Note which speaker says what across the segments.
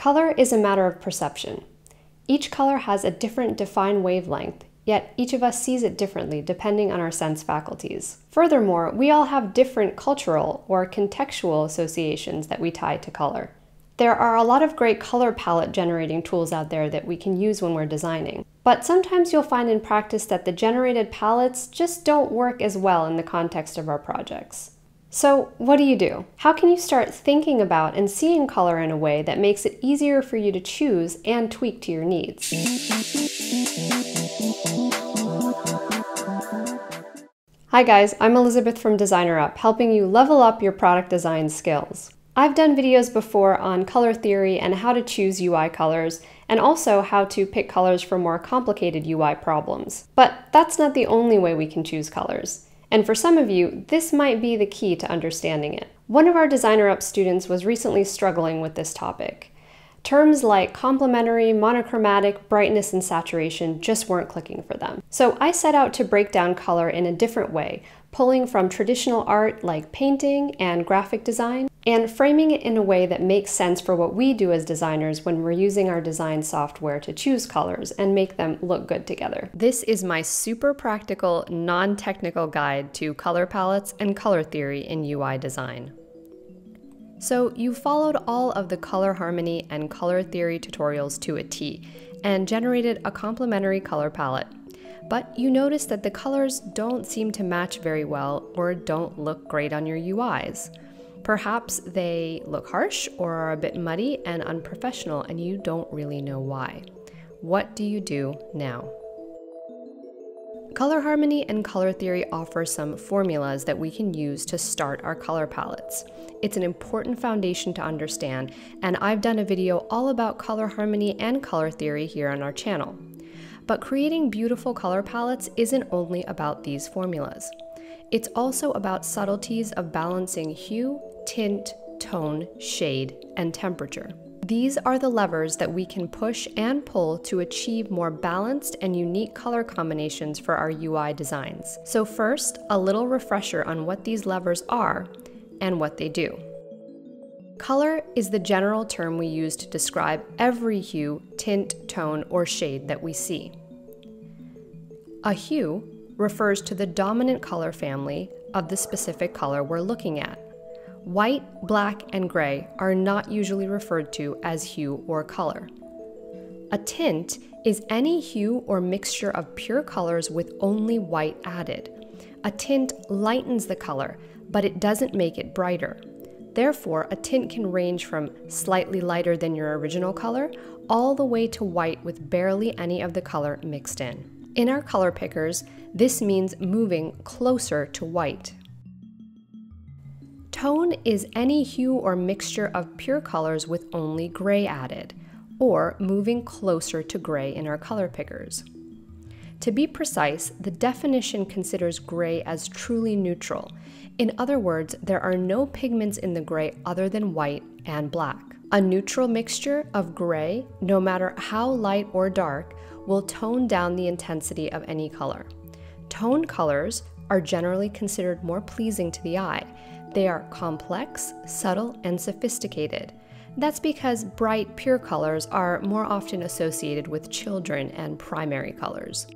Speaker 1: Color is a matter of perception. Each color has a different defined wavelength, yet each of us sees it differently depending on our sense faculties. Furthermore, we all have different cultural or contextual associations that we tie to color. There are a lot of great color palette generating tools out there that we can use when we're designing. But sometimes you'll find in practice that the generated palettes just don't work as well in the context of our projects. So, what do you do? How can you start thinking about and seeing color in a way that makes it easier for you to choose and tweak to your needs? Hi guys, I'm Elizabeth from DesignerUp, helping you level up your product design skills. I've done videos before on color theory and how to choose UI colors, and also how to pick colors for more complicated UI problems. But that's not the only way we can choose colors. And for some of you, this might be the key to understanding it. One of our DesignerUp students was recently struggling with this topic. Terms like complementary, monochromatic, brightness, and saturation just weren't clicking for them. So I set out to break down color in a different way, pulling from traditional art like painting and graphic design, and framing it in a way that makes sense for what we do as designers when we're using our design software to choose colors and make them look good together. This is my super practical, non-technical guide to color palettes and color theory in UI design. So you followed all of the color harmony and color theory tutorials to a T and generated a complementary color palette. But you notice that the colors don't seem to match very well or don't look great on your UIs. Perhaps they look harsh or are a bit muddy and unprofessional, and you don't really know why. What do you do now? Color Harmony and Color Theory offer some formulas that we can use to start our color palettes. It's an important foundation to understand, and I've done a video all about color harmony and color theory here on our channel. But creating beautiful color palettes isn't only about these formulas. It's also about subtleties of balancing hue, tint, tone, shade, and temperature. These are the levers that we can push and pull to achieve more balanced and unique color combinations for our UI designs. So first, a little refresher on what these levers are and what they do. Color is the general term we use to describe every hue, tint, tone, or shade that we see. A hue refers to the dominant color family of the specific color we're looking at. White, black, and gray are not usually referred to as hue or color. A tint is any hue or mixture of pure colors with only white added. A tint lightens the color, but it doesn't make it brighter. Therefore, a tint can range from slightly lighter than your original color all the way to white with barely any of the color mixed in. In our color pickers, this means moving closer to white. Tone is any hue or mixture of pure colors with only gray added, or moving closer to gray in our color pickers. To be precise, the definition considers gray as truly neutral. In other words, there are no pigments in the gray other than white and black. A neutral mixture of gray, no matter how light or dark, will tone down the intensity of any color. Tone colors are generally considered more pleasing to the eye they are complex, subtle, and sophisticated. That's because bright, pure colors are more often associated with children and primary colors.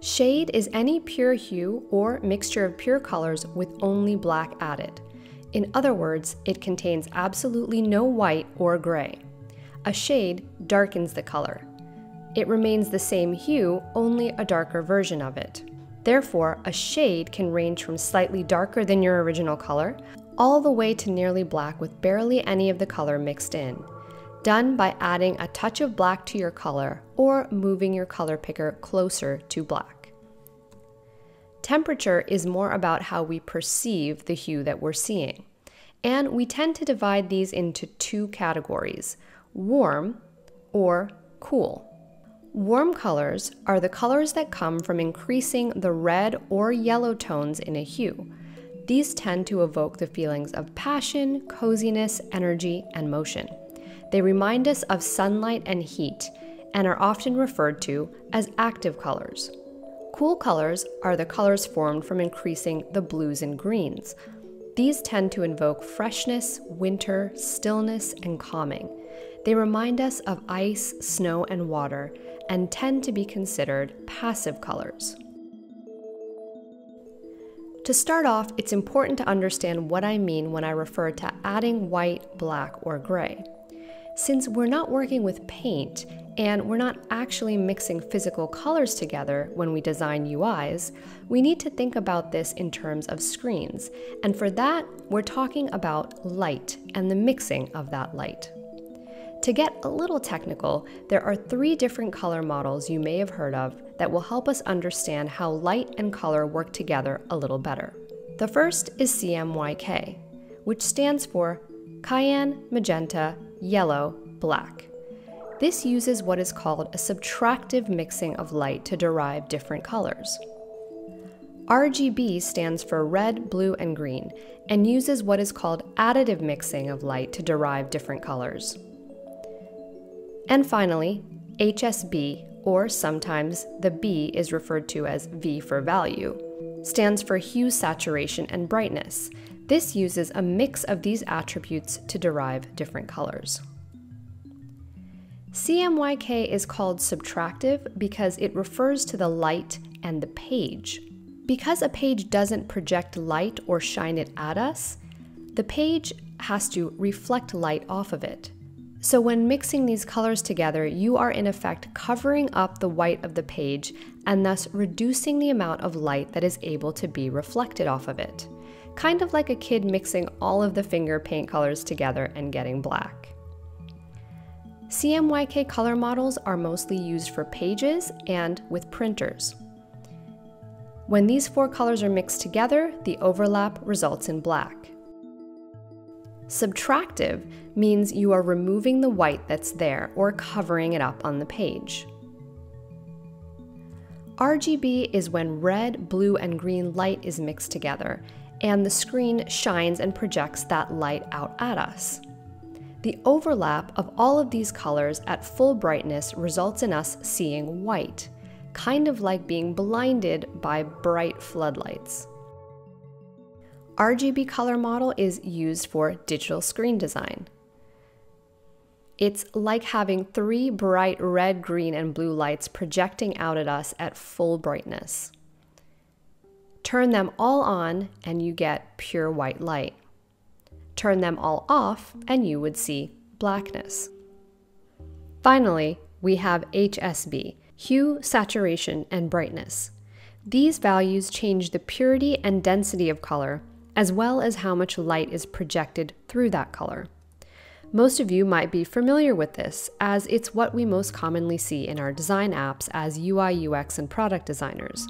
Speaker 1: Shade is any pure hue or mixture of pure colors with only black added. In other words, it contains absolutely no white or gray. A shade darkens the color. It remains the same hue, only a darker version of it. Therefore, a shade can range from slightly darker than your original color, all the way to nearly black with barely any of the color mixed in. Done by adding a touch of black to your color or moving your color picker closer to black. Temperature is more about how we perceive the hue that we're seeing. And we tend to divide these into two categories, warm or cool. Warm colors are the colors that come from increasing the red or yellow tones in a hue. These tend to evoke the feelings of passion, coziness, energy, and motion. They remind us of sunlight and heat and are often referred to as active colors. Cool colors are the colors formed from increasing the blues and greens. These tend to invoke freshness, winter, stillness, and calming. They remind us of ice, snow, and water, and tend to be considered passive colors. To start off, it's important to understand what I mean when I refer to adding white, black, or gray. Since we're not working with paint and we're not actually mixing physical colors together when we design UIs, we need to think about this in terms of screens. And for that, we're talking about light and the mixing of that light. To get a little technical, there are three different color models you may have heard of that will help us understand how light and color work together a little better. The first is CMYK, which stands for cyan, magenta, yellow, black. This uses what is called a subtractive mixing of light to derive different colors. RGB stands for red, blue, and green and uses what is called additive mixing of light to derive different colors. And finally, HSB, or sometimes the B is referred to as V for value, stands for hue, saturation, and brightness. This uses a mix of these attributes to derive different colors. CMYK is called subtractive because it refers to the light and the page. Because a page doesn't project light or shine it at us, the page has to reflect light off of it. So when mixing these colors together, you are in effect covering up the white of the page and thus reducing the amount of light that is able to be reflected off of it. Kind of like a kid mixing all of the finger paint colors together and getting black. CMYK color models are mostly used for pages and with printers. When these four colors are mixed together, the overlap results in black. Subtractive means you are removing the white that's there or covering it up on the page. RGB is when red, blue, and green light is mixed together, and the screen shines and projects that light out at us. The overlap of all of these colors at full brightness results in us seeing white, kind of like being blinded by bright floodlights. RGB color model is used for digital screen design. It's like having three bright red, green, and blue lights projecting out at us at full brightness. Turn them all on and you get pure white light. Turn them all off, and you would see blackness. Finally, we have HSB, hue, saturation, and brightness. These values change the purity and density of color, as well as how much light is projected through that color. Most of you might be familiar with this, as it's what we most commonly see in our design apps as UI, UX, and product designers.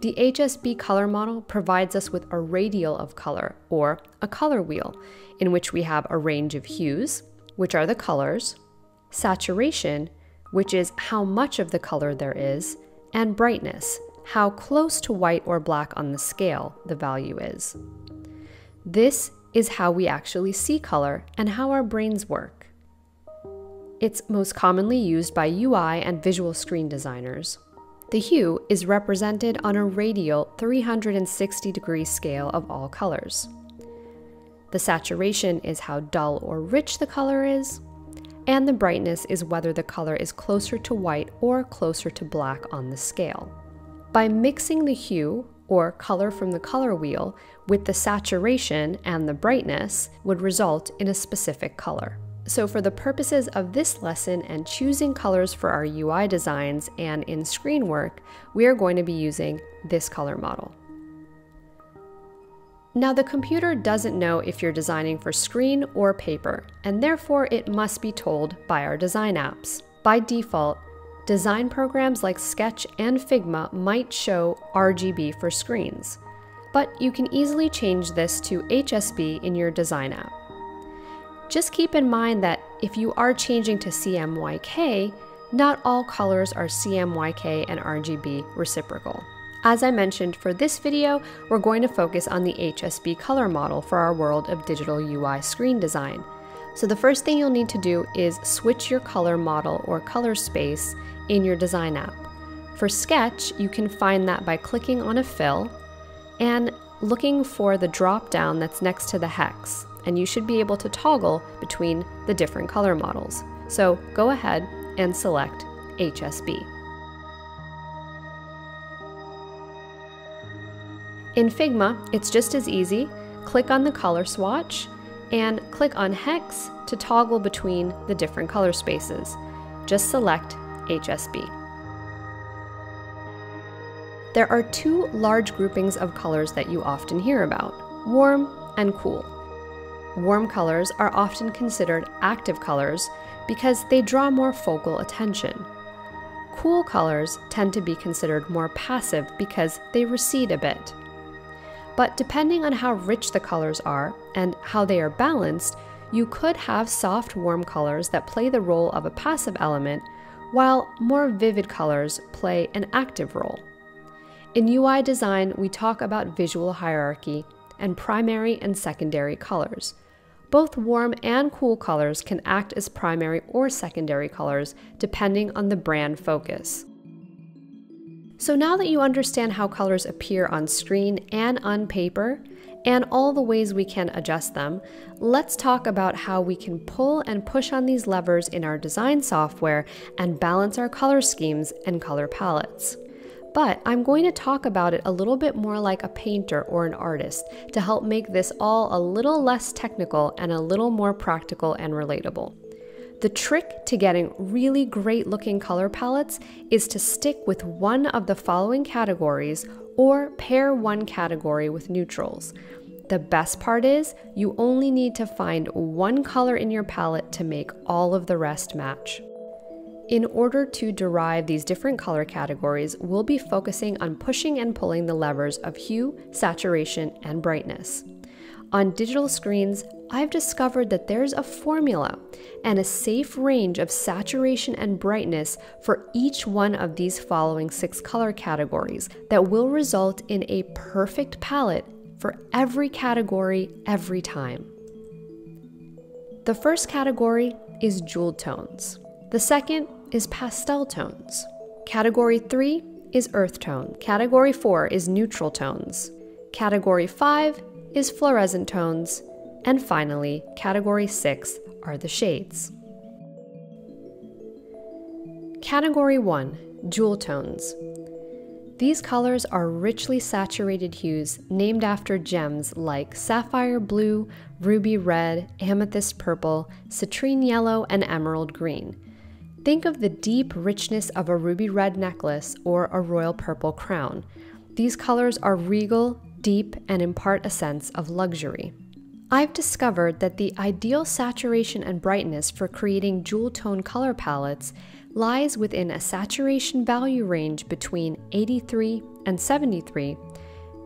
Speaker 1: The HSB color model provides us with a radial of color, or a color wheel, in which we have a range of hues, which are the colors, saturation, which is how much of the color there is, and brightness, how close to white or black on the scale the value is. This is how we actually see color and how our brains work. It's most commonly used by UI and visual screen designers. The hue is represented on a radial 360 degree scale of all colors. The saturation is how dull or rich the color is, and the brightness is whether the color is closer to white or closer to black on the scale. By mixing the hue, or color from the color wheel, with the saturation and the brightness would result in a specific color. So for the purposes of this lesson and choosing colors for our UI designs and in screen work, we are going to be using this color model. Now the computer doesn't know if you're designing for screen or paper, and therefore it must be told by our design apps. By default, design programs like Sketch and Figma might show RGB for screens, but you can easily change this to HSB in your design app. Just keep in mind that if you are changing to CMYK, not all colors are CMYK and RGB reciprocal. As I mentioned, for this video, we're going to focus on the HSB color model for our world of digital UI screen design. So the first thing you'll need to do is switch your color model or color space in your design app. For Sketch, you can find that by clicking on a fill and looking for the drop down that's next to the hex and you should be able to toggle between the different color models. So go ahead and select HSB. In Figma, it's just as easy. Click on the color swatch and click on Hex to toggle between the different color spaces. Just select HSB. There are two large groupings of colors that you often hear about, warm and cool. Warm colors are often considered active colors because they draw more focal attention. Cool colors tend to be considered more passive because they recede a bit. But depending on how rich the colors are and how they are balanced, you could have soft warm colors that play the role of a passive element, while more vivid colors play an active role. In UI design, we talk about visual hierarchy and primary and secondary colors. Both warm and cool colors can act as primary or secondary colors depending on the brand focus. So now that you understand how colors appear on screen and on paper, and all the ways we can adjust them, let's talk about how we can pull and push on these levers in our design software and balance our color schemes and color palettes. But I'm going to talk about it a little bit more like a painter or an artist to help make this all a little less technical and a little more practical and relatable. The trick to getting really great looking color palettes is to stick with one of the following categories or pair one category with neutrals. The best part is you only need to find one color in your palette to make all of the rest match. In order to derive these different color categories, we'll be focusing on pushing and pulling the levers of hue, saturation, and brightness. On digital screens, I've discovered that there's a formula and a safe range of saturation and brightness for each one of these following six color categories that will result in a perfect palette for every category every time. The first category is jeweled tones. The second is pastel tones. Category 3 is earth tone. Category 4 is neutral tones. Category 5 is fluorescent tones. And finally, category 6 are the shades. Category 1 Jewel Tones. These colors are richly saturated hues named after gems like sapphire blue, ruby red, amethyst purple, citrine yellow, and emerald green. Think of the deep richness of a ruby red necklace or a royal purple crown. These colors are regal, deep, and impart a sense of luxury. I've discovered that the ideal saturation and brightness for creating jewel tone color palettes lies within a saturation value range between 83 and 73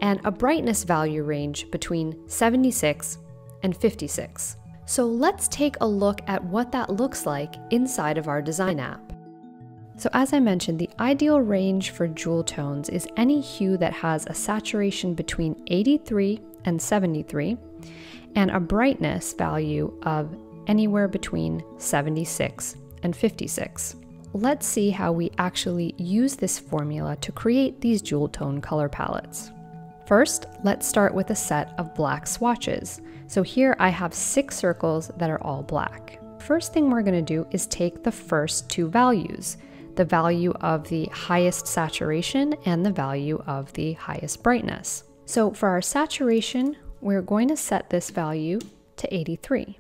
Speaker 1: and a brightness value range between 76 and 56. So let's take a look at what that looks like inside of our design app. So as I mentioned, the ideal range for jewel tones is any hue that has a saturation between 83 and 73 and a brightness value of anywhere between 76 and 56. Let's see how we actually use this formula to create these jewel tone color palettes. First, let's start with a set of black swatches. So here I have six circles that are all black. First thing we're gonna do is take the first two values, the value of the highest saturation and the value of the highest brightness. So for our saturation, we're going to set this value to 83.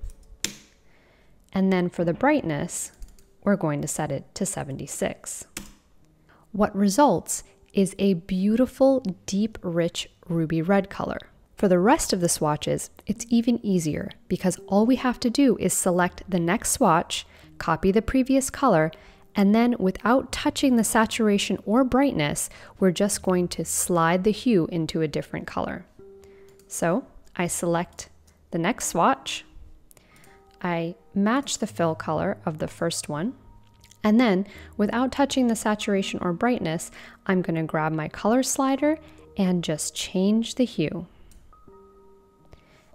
Speaker 1: And then for the brightness, we're going to set it to 76. What results is a beautiful, deep, rich ruby red color. For the rest of the swatches, it's even easier because all we have to do is select the next swatch, copy the previous color, and then without touching the saturation or brightness, we're just going to slide the hue into a different color. So I select the next swatch, I match the fill color of the first one, and then without touching the saturation or brightness, I'm going to grab my color slider and just change the hue.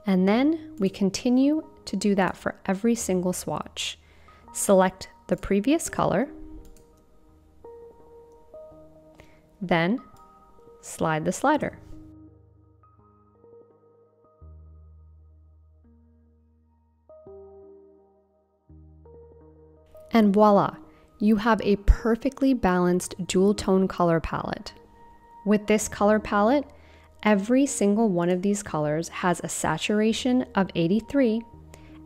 Speaker 1: And then we continue to do that for every single swatch. Select the previous color, then slide the slider. And voila, you have a perfectly balanced jewel tone color palette. With this color palette, every single one of these colors has a saturation of 83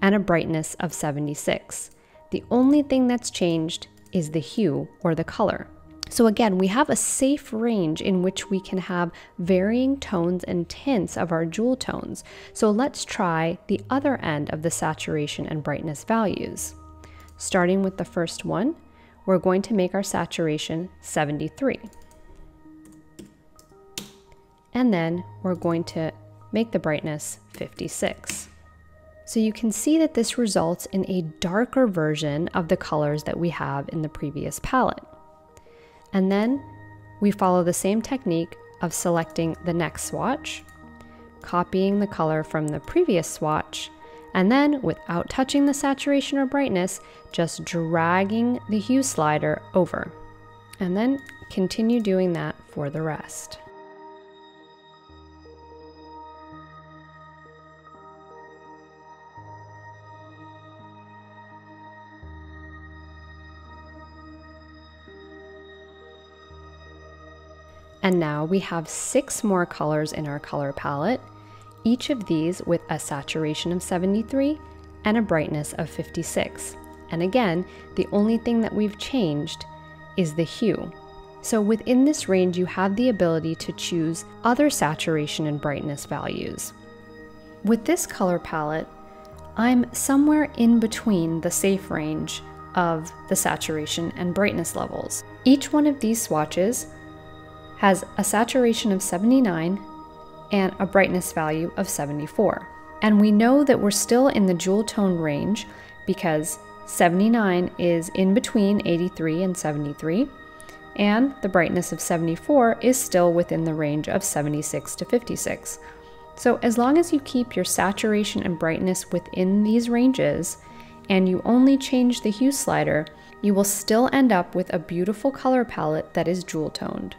Speaker 1: and a brightness of 76. The only thing that's changed is the hue or the color. So again, we have a safe range in which we can have varying tones and tints of our jewel tones. So let's try the other end of the saturation and brightness values. Starting with the first one, we're going to make our saturation 73. And then we're going to make the brightness 56. So you can see that this results in a darker version of the colors that we have in the previous palette. And then we follow the same technique of selecting the next swatch, copying the color from the previous swatch, and then without touching the saturation or brightness, just dragging the hue slider over. And then continue doing that for the rest. And now we have six more colors in our color palette, each of these with a saturation of 73 and a brightness of 56. And again, the only thing that we've changed is the hue. So within this range, you have the ability to choose other saturation and brightness values. With this color palette, I'm somewhere in between the safe range of the saturation and brightness levels. Each one of these swatches has a saturation of 79 and a brightness value of 74. And we know that we're still in the jewel tone range because 79 is in between 83 and 73, and the brightness of 74 is still within the range of 76 to 56. So, as long as you keep your saturation and brightness within these ranges, and you only change the hue slider, you will still end up with a beautiful color palette that is jewel toned.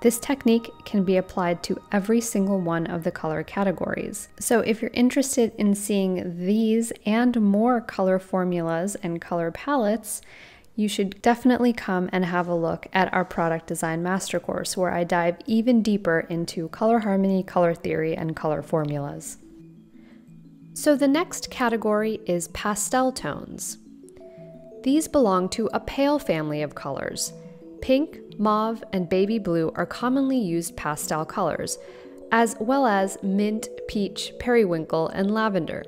Speaker 1: This technique can be applied to every single one of the color categories. So if you're interested in seeing these and more color formulas and color palettes, you should definitely come and have a look at our product design master course where I dive even deeper into color harmony, color theory, and color formulas. So the next category is pastel tones. These belong to a pale family of colors. Pink, mauve, and baby blue are commonly used pastel colors, as well as mint, peach, periwinkle, and lavender.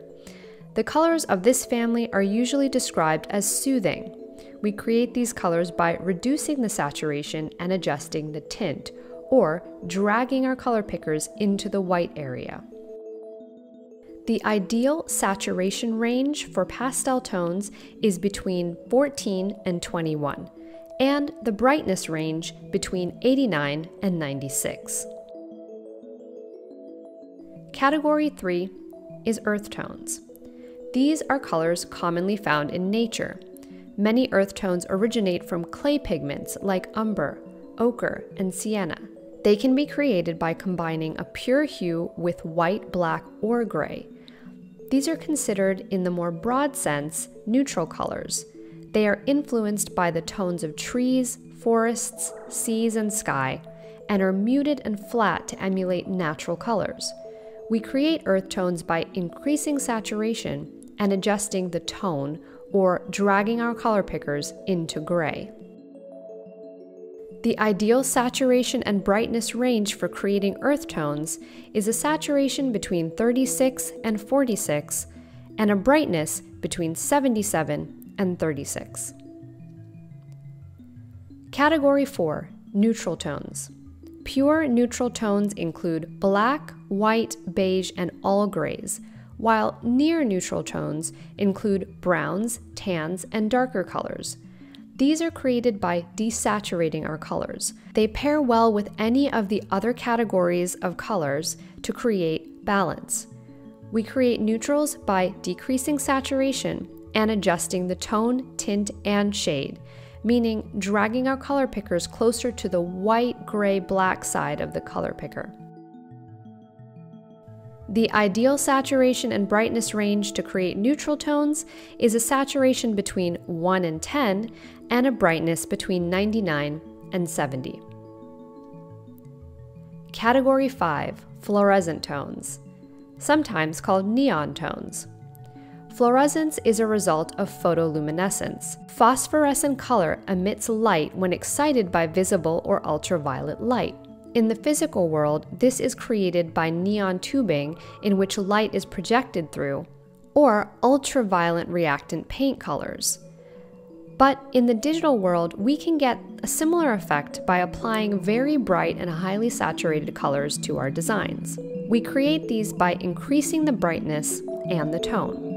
Speaker 1: The colors of this family are usually described as soothing. We create these colors by reducing the saturation and adjusting the tint, or dragging our color pickers into the white area. The ideal saturation range for pastel tones is between 14 and 21 and the brightness range between 89 and 96. Category 3 is earth tones. These are colors commonly found in nature. Many earth tones originate from clay pigments like umber, ochre, and sienna. They can be created by combining a pure hue with white, black, or gray. These are considered, in the more broad sense, neutral colors, they are influenced by the tones of trees, forests, seas, and sky, and are muted and flat to emulate natural colors. We create earth tones by increasing saturation and adjusting the tone or dragging our color pickers into gray. The ideal saturation and brightness range for creating earth tones is a saturation between 36 and 46 and a brightness between 77 and 36. Category 4 Neutral tones. Pure neutral tones include black, white, beige, and all grays, while near neutral tones include browns, tans, and darker colors. These are created by desaturating our colors. They pair well with any of the other categories of colors to create balance. We create neutrals by decreasing saturation and adjusting the tone, tint, and shade, meaning dragging our color pickers closer to the white, gray, black side of the color picker. The ideal saturation and brightness range to create neutral tones is a saturation between 1 and 10 and a brightness between 99 and 70. Category 5 Fluorescent tones, sometimes called neon tones. Fluorescence is a result of photoluminescence. Phosphorescent color emits light when excited by visible or ultraviolet light. In the physical world, this is created by neon tubing in which light is projected through, or ultraviolet reactant paint colors. But in the digital world, we can get a similar effect by applying very bright and highly saturated colors to our designs. We create these by increasing the brightness and the tone.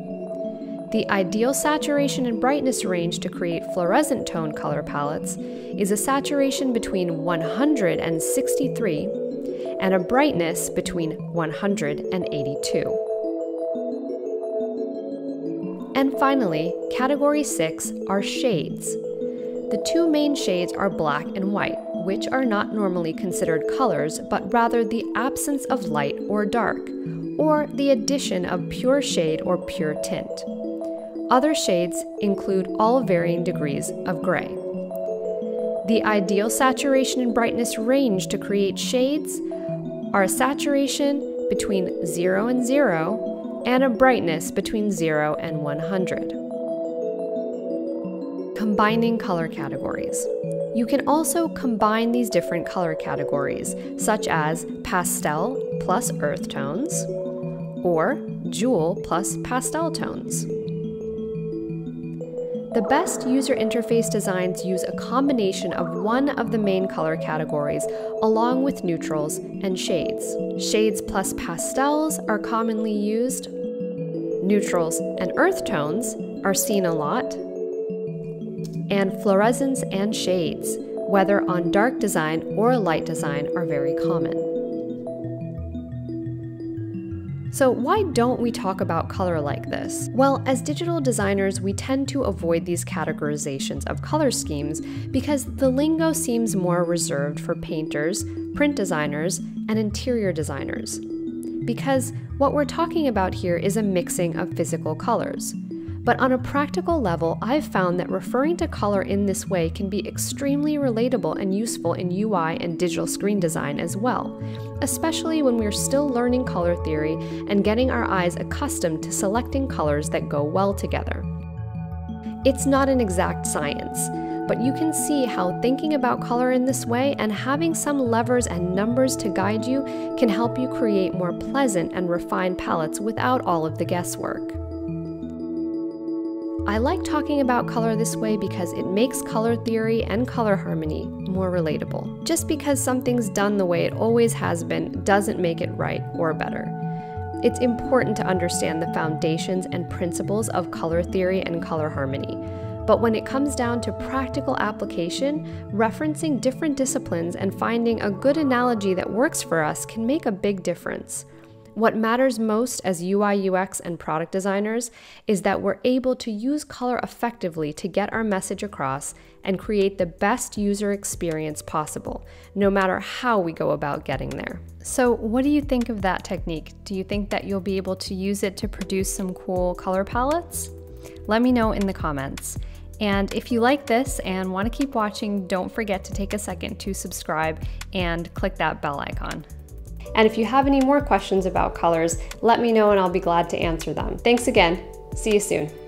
Speaker 1: The ideal saturation and brightness range to create fluorescent tone color palettes is a saturation between 163 and 63 and a brightness between 182. And finally, category 6 are shades. The two main shades are black and white, which are not normally considered colors, but rather the absence of light or dark, or the addition of pure shade or pure tint. Other shades include all varying degrees of gray. The ideal saturation and brightness range to create shades are a saturation between 0 and 0 and a brightness between 0 and 100. Combining color categories. You can also combine these different color categories, such as pastel plus earth tones, or jewel plus pastel tones. The best user interface designs use a combination of one of the main color categories along with neutrals and shades. Shades plus pastels are commonly used. Neutrals and earth tones are seen a lot. And fluorescence and shades, whether on dark design or light design, are very common. So, why don't we talk about color like this? Well, as digital designers, we tend to avoid these categorizations of color schemes because the lingo seems more reserved for painters, print designers, and interior designers. Because what we're talking about here is a mixing of physical colors. But on a practical level, I've found that referring to color in this way can be extremely relatable and useful in UI and digital screen design as well, especially when we're still learning color theory and getting our eyes accustomed to selecting colors that go well together. It's not an exact science, but you can see how thinking about color in this way and having some levers and numbers to guide you can help you create more pleasant and refined palettes without all of the guesswork. I like talking about color this way because it makes color theory and color harmony more relatable. Just because something's done the way it always has been doesn't make it right or better. It's important to understand the foundations and principles of color theory and color harmony. But when it comes down to practical application, referencing different disciplines and finding a good analogy that works for us can make a big difference. What matters most as UI, UX, and product designers is that we're able to use color effectively to get our message across and create the best user experience possible, no matter how we go about getting there. So, what do you think of that technique? Do you think that you'll be able to use it to produce some cool color palettes? Let me know in the comments. And if you like this and want to keep watching, don't forget to take a second to subscribe and click that bell icon. And if you have any more questions about colors, let me know and I'll be glad to answer them. Thanks again. See you soon.